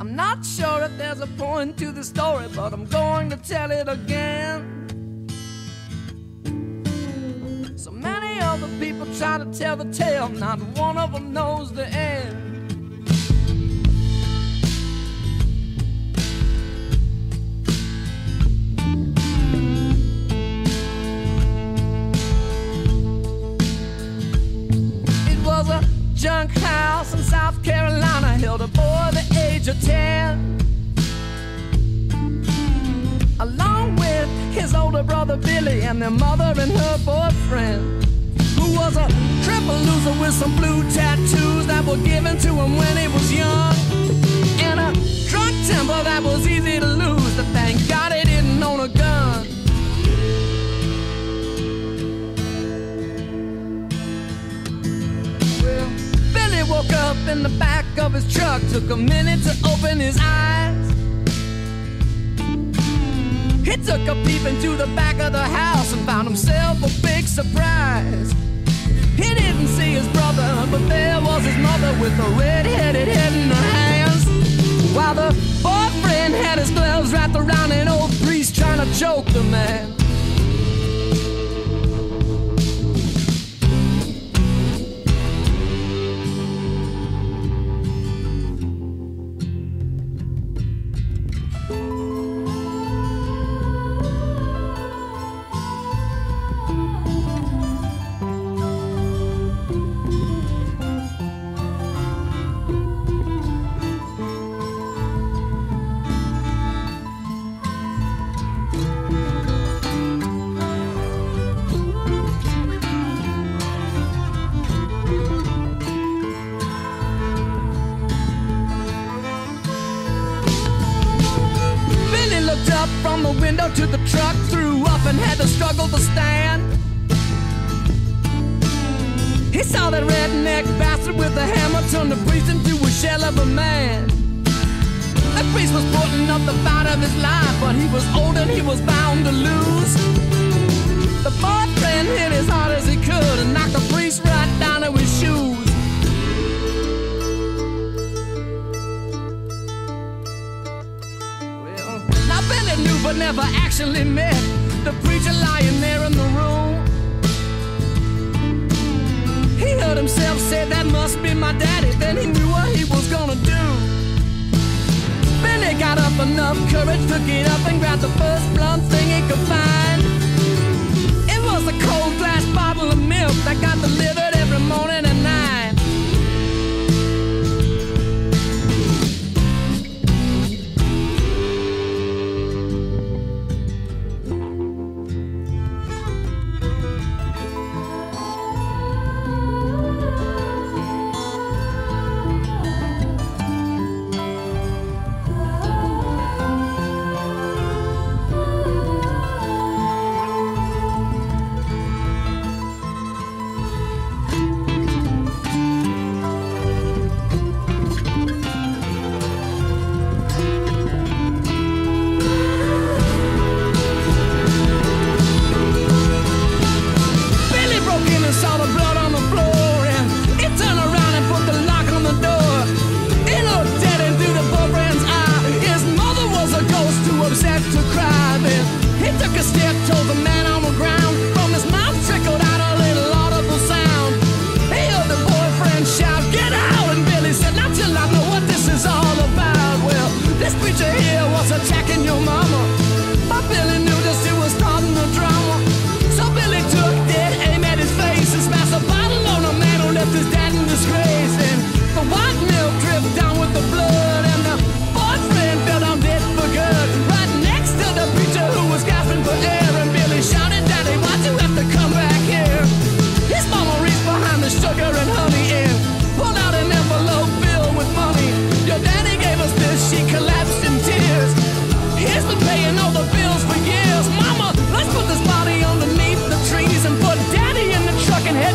I'm not sure if there's a point to the story, but I'm going to tell it again. So many other people try to tell the tale, not one of them knows the end. Age. Along with his older brother Billy and their mother and her boyfriend, who was a triple loser with some blue tattoos that were given to him when he was young. And a drunk temper that was easy to lose, but thank God he didn't own a gun. Well, Billy woke up in the back of his truck, took a minute to open his eyes. He took a peep into the back of the house and found himself a big surprise. He didn't see his brother, but there was his mother with a red-headed head in her hands. While the boyfriend had his gloves wrapped around an old priest trying to choke the man. To the truck, threw up and had to struggle to stand. He saw that redneck bastard with the hammer turn the priest into a shell of a man. The priest was putting up the fight of his life, but he was old and he was bound to lose. The boyfriend hit as hard as he could and knocked the priest right down to his shoes. Well, now Billy knew but never actually met the preacher lying there in the room. He heard himself say, That must be my daddy. Then he knew what he was gonna do. Billy got up enough courage to get up and grab the first blunt thing he could find. It was a cold glass bottle of milk that got delivered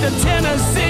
to Tennessee.